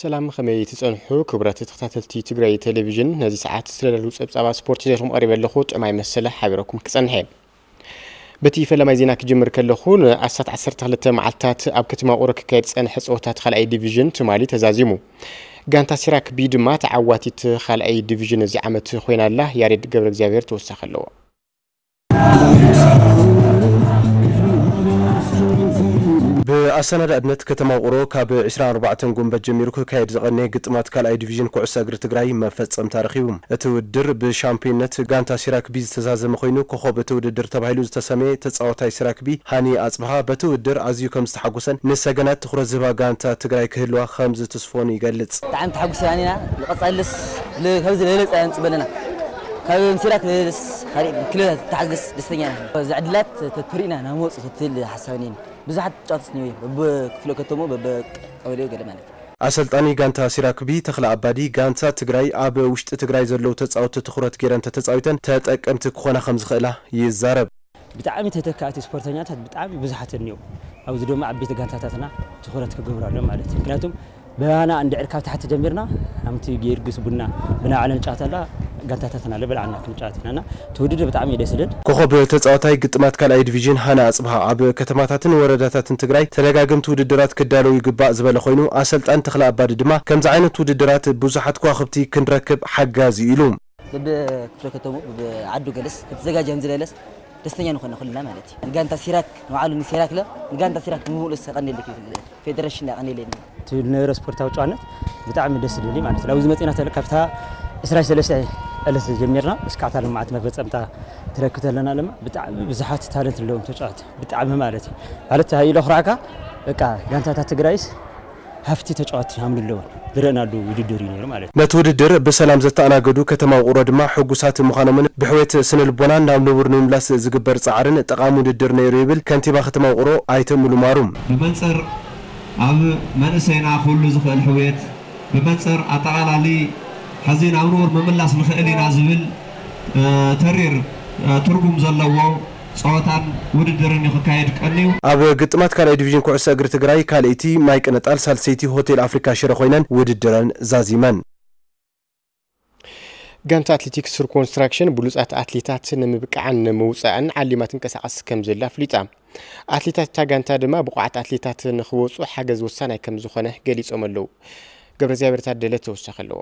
ሰላም ከመይ ትፀንሑ ክቡራት ተኸታተልቲ ትግራይ ቴሌቭዥን ነዚ ሰዓት ዝተደለሉ ፀብፃባ ስፖርት ዜርኩም ቀሪበ ኣለኹ ጥማይ መሰለ ሓቢረኩም ክፀንሐ በቲ ፈለማይ ዜና ክጅምር ከለኹ ንኣሳት 12 መዓልትታት ኣብ ከተማ ቁሮ ክካየድ ፀንሐ ፀወታት ካልኣይ ዲቪዥን ትማሊ ተዛዚሙ ጋንታ ሲራክቢ ድማ ተዓዋቲት ካልኣይ ዲቪዥን እዚ ዓመት ኮይናላ ያሬድ ገብረ እግዚኣብሔር ተወሳኺ ኣለዎ سند ابنت كتما غرو كاب 24 غومب جميرو كايد زغني غطمات كالاي ديفيجن كوسا غرتغراي مفصم تاريخيوم اتو در بشامبيونت غانتا سيراك بي تزازم خوينو كخو بتو در تبايلو زتسمي تصاوتاي سيراك بي هاني اصبها بتو در ازيو كم استحقوسن نسغنات تخرو زبا غانتا تجري كهلوا خمز تصفوني يغلص تعن تحقوس هانينا لقصلس لخمز ليلص انصبلنا كاب مسيرات لس خارج كلها تعجز لسنا يعني زعلت تفرينا أنا مو تتل حسانين بس حد جات سنوي بفلو كتومو ببك تجري عب وش تجري زلو تتس أو تتخرج جيران تتس أيضا تتأك أم تكون خمس خلا يزرب بتعامل تتكاتي سبورتانيات بتعامل بزحت النيو أو زلو مع بيت جانتا تتنا تخرط كجبر اليوم على تكناتهم بأنا عند عركاب تحت جميرنا أم تيجي يرقص بنا على نجات ጋንታታትና ልብል ኣልና ክንጫወት ኢና ና እቲ ውድድር ብጣዕሚ እዩ ደስ ዝብል ኮኸብ ተፃዋታይ ግጥማት ካልኣይ ዲቪዥን ሃና ኣፅብሃ ኣብ ከተማታትን ወረዳታትን ትግራይ ተደጋግምቲ ውድድራት ክዳለው ይግባእ ዝበለ ኮይኑ ኣሰልጣን ተክለ ኣባዲ ድማ ከምዚ ዓይነት ውድድራት ብዙሓት ከዋክብቲ ክንረክብ ሓጋዚ ኢሉ በብክፍለ ከተሙ ብዓዱ ገለስ እተዘጋጀ ምዝለለስ ደስተኛ ንኾነ ኩልና ማለት እዩ ንጋንታ ሲራክ ንባዕሉ ንሲራክለ ንጋንታ ሲራክ ንምምሉስ ቀኒለ ፌደሬሽን ቀኒለ እቲ ዝነበረ ስፖርታዊ ጨዋነት ብጣዕሚ ደስ ዝብል ማለት እዩ ካብዚ መፅና ካብታ 23 ألس جميرنا إسكات أن معتنا بس أمتى تركت لنا لما بتع بزحات تالنت اللي هم أن بتعمل مالتي على تهاي الأخرى كا كا جانتها تتجريس هفتي تجات هامل اللون درنا دو يدورين يوم عليه ما تود أنا جدو كتما ورد ما حجوسات مخان من بحوية سن البنان نام نور نوم لس زجبر صعرن تقامو الدر حزين أبنور مملاس مخالين عزبل ترير ترقم زلوا ፀወታን ውድድርን ይካየድ ቀኒዩ ኣብ ግጥማት ካልኣይ ዲቪዥን ኩዕሶ እግሪ ትግራይ ካልእቲ ማይ ቅንጣል ሳልሰይቲ ሆቴል ኣፍሪካ ሽረ ኮይነን ውድድረን ዛዚመን ጋንታ ኣትሌቲክስ ሱር ኮንስትራክሽን ብሉፃት ኣትሌታት ንምብቃዕን ምውፃእን ዓሊማ ትንቀሳቐስ ከም ዘላ ኣፍሊጣ ኣትሌታት እታ ጋንታ ድማ ብቑዓት ኣትሌታት ንክወፁ ሓገዝ ወሳናይ ከም ዝኾነ ገሊፆም ኣለዉ ገብረ እግዚኣብሔር ታደለ ተወሳኺ ኣለዎ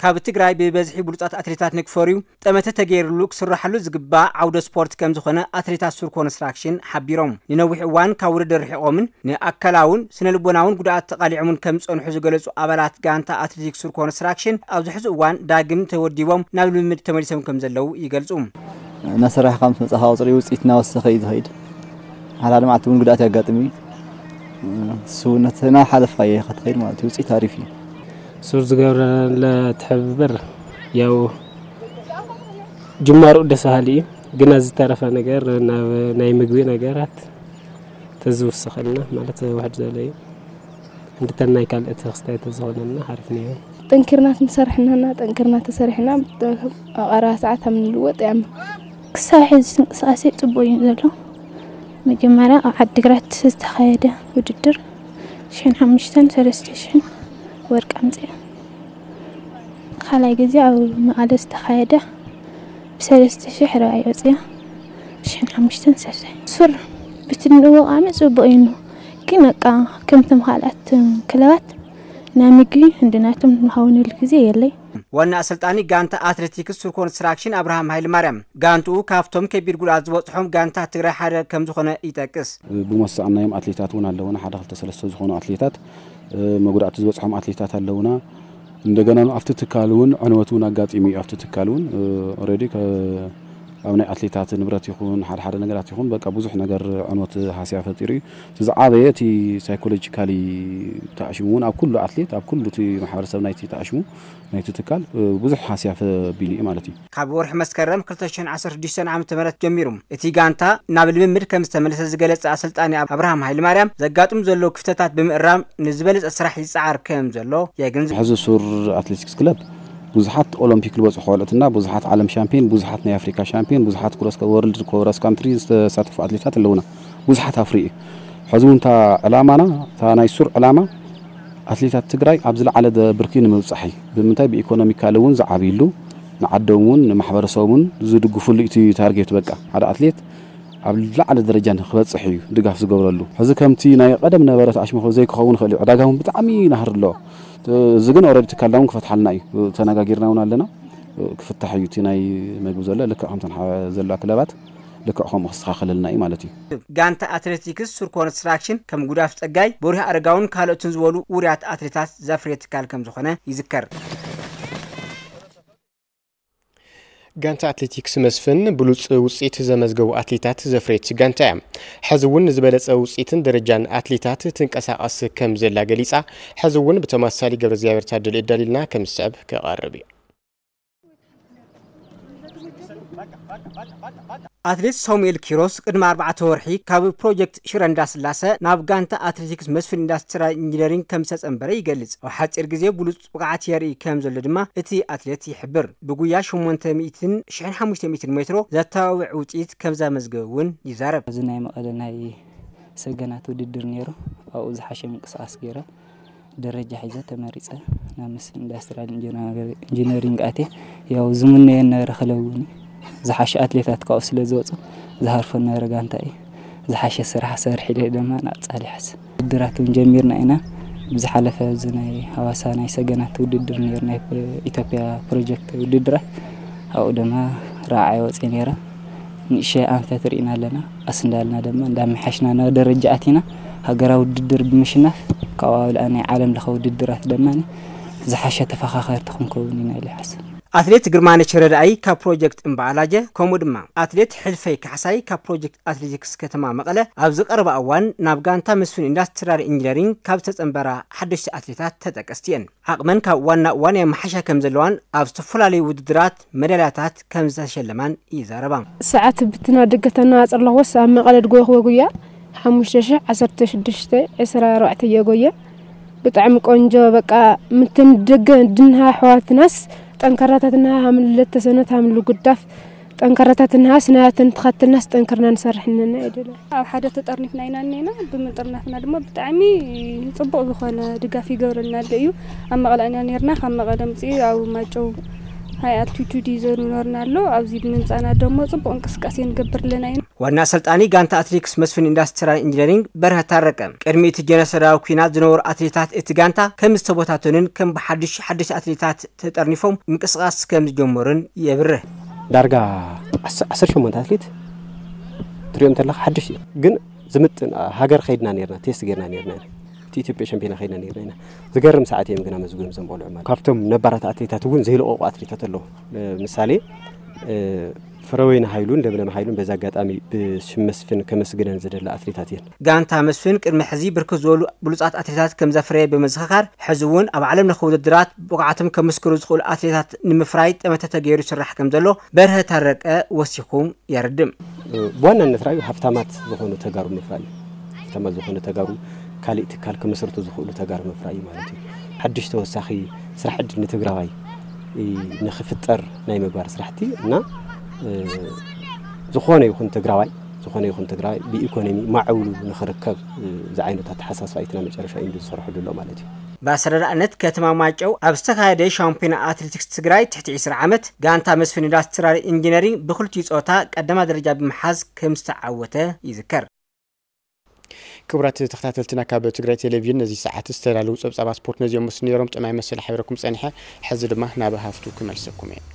كاب تجري ببزح بلوت أتريتات نكفوريو تمت تغير لوك سر حلو زقبا عودة سبورت كم زخنا أتريتات سر كونستراكشن حبيرام لنوح وان كاور درح عمن نأكلون سن البناون قد أتقال عمن كم سون حزق لس أبلات جانتا أتريتات سر كونستراكشن أو حز وان داقم توديوم نقل من تمارسهم كم زلو يجلسون نصر حقام في صحاو صريوس إتنا وسخيد هيد على المعتمد قد أتقاتمي سونتنا حلف خيخة خير ما توسي تعرفين ሱር ዝገብረለ ትሕብር ያው ጅማርኡ ደስ በሃሊ እዩ ግና ዝተረፈ ነገር ናብ ናይ ምግቢ ነገራት ተዝውስኸልና ማለት ውሕድ ዘሎ እዩ እንድተን ናይ ካልእቲ ክስታይ ተዝኾነና ሓሪፍ ነዮ ጠንኪርና ትንሰርሕናና ጠንኪርና ተሰሪሕና ኣብ ቀረባ ሰዓት ኣብ ንልወጥ ያ ክሳብ ሕዚ እንቅስቃሴ ፅቡቅ እዩ ዘሎ መጀመርያ ኣብ ዓዲግራት ዝተካየደ ውድድር ሽሕን ሓሙሽተን ሰለስተ ሽሕን ورق أمزيا خلاي جزيا أو معادس تخايدة بسلس تشحر أي أزيا شحن عمش تنسس سر بتنو أمس وبقينو كنا كا كم تم كلوات نامي كي عندنا تم نحاول الجزيا اللي ዋና አሰልጣኒ ጋንታ ኣትሌቲክስ ሱር ኮንስትራክሽን ኣብርሃም ሃይለማርያም ጋንትኡ ካብቶም ከቢድ ጉድኣት ዝበፅሖም ጋንታ ትግራይ ሓደ ከም ዝኾነ ይጠቅስ ብመሳኣናዮም ኣትሌታት እውን ኣለውና ሓደ ክልተ ሰለስተ ዝኾኑ ኣትሌታት መጉዳእቲ ዝበፅሖም ኣትሌታት ኣለውና እንደገና ኣብቲ ትካል እውን ዕንወት እውን ኣጋጢሙ እዩ ኣብቲ ትካል እውን ኦልሬዲ ኣብ ናይ ኣትሌታት ንብረት ይኹን ሓደሓደ ነገራት ይኹን በቃ ብዙሕ ነገር ዕኖት ሃስያ ፈጢሩ እዩ እቲ እቲ ሳይኮሎጂካሊ ተኣሽሙ እውን ኣብ ኩሉ ኣትሌት ኣብ ኩሉ እቲ ማሕበረሰብ ናይቲ ተኣሽሙ ናይቲ ትካል ብዙሕ ሃስያ ፈቢሉ እዩ ማለት እዩ ካብ ወርሒ መስከረም 216 ዓ ም ጀሚሩ እቲ ጋንታ ናብ ልምምድ ከም ዝተመለሰ ዝገለፀ ኣሰልጣኒ ኣብርሃም ሃይለማርያም ዘጋጥሙ ዘሎ ክፍተታት ብምእራም ንዝበለፀ ስራሕ ይፀዓር ከም ዘሎ የግንዝብ ሕዚ ሱር ኣትሌቲክስ ክለብ ብዙሓት ኦሎምፒክ ዝበፅሑ ቆልዑትና ብዙሓት ዓለም ሻምፒዮን ብዙሓት ናይ ኣፍሪካ ሻምፒዮን ብዙሓት ወርልድ ኮረስ ካንትሪ ዝተሳተፉ ኣትሌታት ኣለውና ብዙሓት ኣፍሪ እዩ ሕዚ እውን እታ ዕላማና እታ ናይ ሱር ዕላማ ኣትሌታት ትግራይ ኣብ ዝለዓለ ብርኪ ንምብፃሕ እዩ ብምንታይ ብኢኮኖሚካል እውን ዝዓብሉ ንዓዶም እውን ንማሕበረሰብ እውን ዝድግፍሉ እቲ ታርጌት በቃ ሓደ ኣትሌት ኣብ ላዕለ ደረጃ ንክበፅሕ እዩ ድጋፍ ዝገብረሉ ሕዚ ከምቲ ናይ ቀደም ነበረት ኣሽመ ዘይክኸውን ይኽእል እዩ ዕዳጋ እውን ብጣዕሚ ናህር ኣለዎ እዚ ግን ኦልሬዲ ትካል ዳውን ክፈትሓልና እዩ ተነጋጊርና እውን ኣለና ክፍታሕ እዩ እቲ ናይ መግቢ ዘሎ ልክዕ ከምተን ዘለዋ ክለባት ልክዕ ከምኡ ክስተኻኸለልና እዩ ማለት እዩ ጋንታ ኣትሌቲክስ ሱር ኮንስትራክሽን ከም ጉዳፍ ፀጋይ ቦሪህ ኣረጋውን ካልኦትን ዝበሉ ውርያት ኣትሌታት ዘፍርየ ትካል ከም ዝኾነ ይዝከር ጋንታ ኣትሌቲክስ መስፍን ብሉፅ ውፅኢት ዘመዝገቡ ኣትሌታት ዘፍሬት ጋንታ እያ ሕዚ እውን ዝበለፀ ውፅኢትን ደረጃን ኣትሌታት ትንቀሳቐስ ከም ዘላ ገሊፃ ሕዚ እውን ብተመሳሊ ገብረ እግዚኣብሔር ታደለ ዳሊልና ከም ዝስዕብ ክቐርብ እዩ አትሌት ሳሙኤል ኪሮስ ቅድሚ 4 ወርሒ ካብ ፕሮጀክት ሽረ እንዳስላሰ ናብ ጋንታ ኣትሌቲክስ መስፍን ኢንዳስትሪ ኢንጂነሪንግ ከም ዝተፀንበረ ይገልጽ ኣብ ሓፂር ግዜ ብሉፅ ብቕዓት የርኢ ከም ዘሎ ድማ እቲ ኣትሌት ይሕብር ብጉያ 8500 ሜትሮ ዘተባብዕ ውፅኢት ከም ዘመዝገበ እውን ይዛረብ እዚ ናይ መቐለ ናይ ሰገናት ውድድር ነይሩ ኣብኡ ዝሓሸ ምንቅስቃስ ገይረ ደረጃ ሒዘ ተመሪፀ ናብ መስፍን ኢንዳስትሪያል ኢንጂነሪንግ ኣትየ ያው ዝምነየ ነበረ ክለውኒ ዝሓሸ ኣትሌታት ካብኡ ስለ ዝወፁ ዝሃርፈና ረጋ እንታይ እዩ ዝሓሸ ስራሕ ሰርሒ ኢለ ድማ ናብፃሊ ይሓስ ውድድራት እውን ጀሚርና ኢና ብዝሓለፈ እዚ ናይ ሃዋሳ ናይ ሰገናት ውድድር ነይሩ ናይ ኢትዮጵያ ፕሮጀክት ውድድራት ኣብኡ ድማ ራብዓይ ወፅእ ነይረ ንእሸይ ኣንፈት ርኢና ኣለና ቀስ እንዳልና ድማ እንዳመሓሽና ናብ ደረጃ ኣቲና ሃገራዊ ውድድር ብምሽናፍ ካብኡ ኣብልኣ ናይ ዓለም ለኸ ውድድራት ደማ ዝሓሸ ተፈኻኸርቲ ክንከውን ኢና ኢለ ይሓስብ አትሌት ግርማነች ረዳኣይ ካብ ፕሮጀክት እምባ ኣላጀ ከምኡ ድማ ኣትሌት ሕልፈይ ካሕሳይ ካብ ፕሮጀክት ኣትሌቲክስ ከተማ መቐለ ኣብ ዝቐረባ እዋን ናብ ጋንታ መስፍን ኢንዳስትራል ኢንጂነሪንግ ካብ ዝተፀንበራ ሓደሽቲ ኣትሌታት ተጠቀስቲ እየን ዓቕመን ካብ እዋን ናብ እዋን የመሓሻ ከም ዘለዋን ኣብ ዝተፈላለዩ ውድድራት መዳልያታት ከም ዝተሸለማን ይዛረባ ሰዓት ብትና ደገተና ፅርለኮስ ኣብ መቐለ ድጎይኽዎ ጉያ 5 16 24 እየ ጎየ ብጣዕሚ ቆንጆ በቃ ምትን ደገ ድንሃ ኣሕዋትናስ ጠንከራታትና ሃምልለት ተሰነት ሃምሉ ጉዳፍ ጠንከራታትና ስናያትን ትኸትልና ስጠንክርና ንሰርሕንና የደለ ኣብ ሓደ ተጠርኒፍና ኢና እኔና ብምጥርናፍና ድማ ብጣዕሚ ፅቡቅ ዝኾነ ድጋፍ ይገብረልና ኣሎ እዩ ኣብ መቐለ ኢና ነርና ካብ መቐለ ምፅኢ ኣብ ማይጨው ሃይ አልቲቱድ ይዘን ይኖርናሎ ኣብዚ ብምንፃና ደሞ ፅቡቅ እንቅስቃሴ ንገብርለና ኢና ዋና ሰልጣኒ ጋንታ አትሌቲክስ መስፍን ኢንዳስትሪያል ኢንጂነሪንግ በርሀ ታረቀ ቅድሚ እቲ ጀነሰዳዊ ኩናት ዝነበሩ ኣትሌታት እቲ ጋንታ ከም ዝተቦታተኑን ከም ብሓድሽ ሓደሽ ኣትሌታት ተጠርኒፎም ምንቅስቃስ ከም ዝጀመሩን የብርህ ዳርጋ 18 ኣትሌት ትሪኦም ተለካ ሓድሽ እዩ ግን ዝምጥን ሃገር ከይድና ነርና ቴስት ጌርና ነርና እቲ ኢትዮጵያ ሻምፒዮና ከይድና ነርና ኢና ዝገርም ሰዓት እዮም ግና መዝጉ እዮም ዘምቆልዑ ማለት ካብቶም ነባራት ኣትሌታት እውን ዘይለቐቑ ኣትሌታት ኣለዉ ምሳሌ ፍረወይን ሃይሉ እንደምለም ሃይሉን በዛ ኣጋጣሚ ብሽም መስፍን ከመስግነን ዝደላ ኣትሌታት እየን ጋንታ መስፍን ቅድሚ ሕዚ ብርክት ዝበሉ ብሉፃት ኣትሌታት ከም ዘፍረየ ብምዝኽኻር ሕዚ እውን ኣብ ዓለም ለኸ ውድድራት ብቕዓቶም ከምስክሩ ዝኽእሉ ኣትሌታት ንምፍራይ ጠመተ ተገይሩ ስራሕ ከም ዘሎ በርሀ ታረቀ ወሲኹም የርድም ብዋናነት ራእዩ ሃፍታማት ዝኾኑ ተጋሩ ምፍራይ እዩ ሃፍታማት ዝኾኑ ተጋሩ ካልእ ትካል ክመስርቱ ዝኽእሉ ተጋሩ ምፍራእ እዩ ማለት እዩ ሓድሽ ተወሳኺ ስራሕ ዕድል ንትግራዋይ ንክፍጠር ናይ ምግባር ስራሕቲ እና ዝኾነ ይኹን ትግራዋይ ዝኾነ ይኹን ትግራዋይ ብኢኮኖሚ ማዕብሉ ንኽርከብ እዚ ዓይነት ኣተሓሳስባ ኢትና መጨረሻ እዩ ዝሰርሑ ዘሎ ማለት እዩ ብኣሰረዳእነት ከተማ ማጨው ኣብ ዝተካየደ ሻምፒዮና ኣትሌቲክስ ትግራይ ትሕቲ 20 ዓመት ጋንታ መስፍን ዳስ ትራሪ ኢንጂነሪንግ ብክልቲኡ ፆታ ቀዳማ ደረጃ ብምሓዝ ከም ዝተዓወተ ይዝከር ክቡራት ተከታተልትና ካብ ትግራይ ቴሌቭዥን ነዚ ሰዓት ዝተዳለዉ ፀብፃባ ስፖርት ነዚኦም ምስ ነሮም ጥማይ መሰሊ ሓቢረኩም ፀኒሐ ሕዚ ድማ ናብ ሃፍቱ ክመልሰኩም እየ